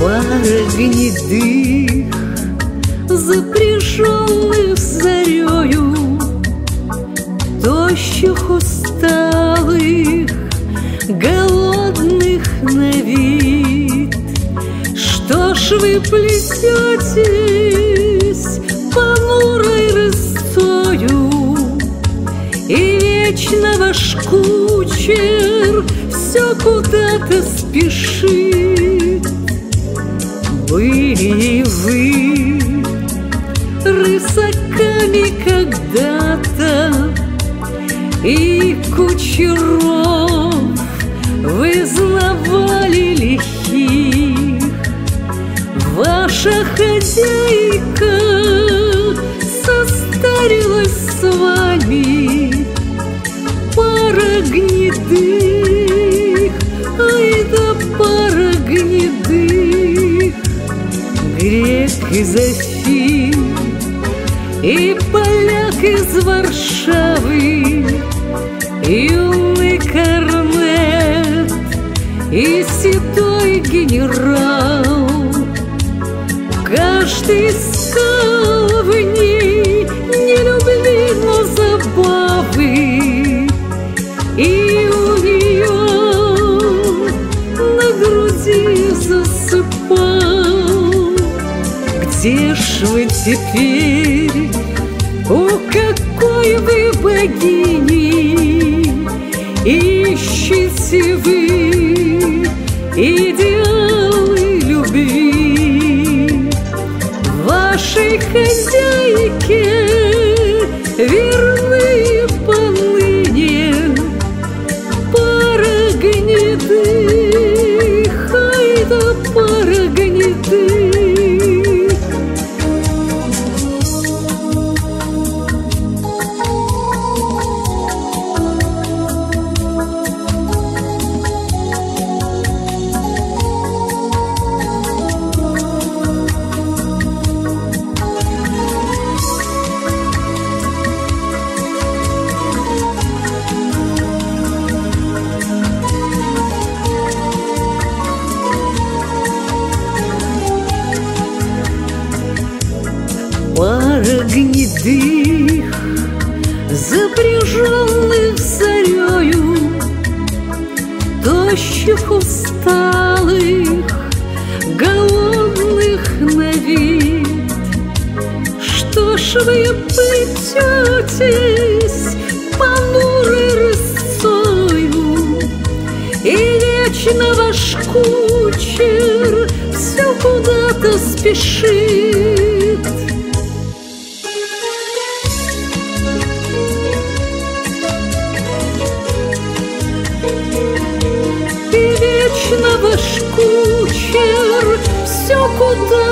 Пара гнедых, запряженных зарею, Тощих усталых, голодных на вид. Что ж вы плететесь понурой рысцою, И вечно ваш кучер все куда-то спешит. Были вы рысаками когда-то, И кучеров вы знавали лихих. Ваша хозяйка состарилась с вами, Пара гнедых, из Афин и поляк из Варшавы, Юный корнет и седой генерал. Каждый искал Где ж вы теперь? У какой вы богини? Ищете вы идеалы любви Вашей хозяйке верны поныне Пара гнедых, ай да пара гнедых, запряженных зарею, Тощих усталых, голодных на вид. Что ж вы плететесь понурой рысцою, И вечно ваш кучер все куда-то спешит. И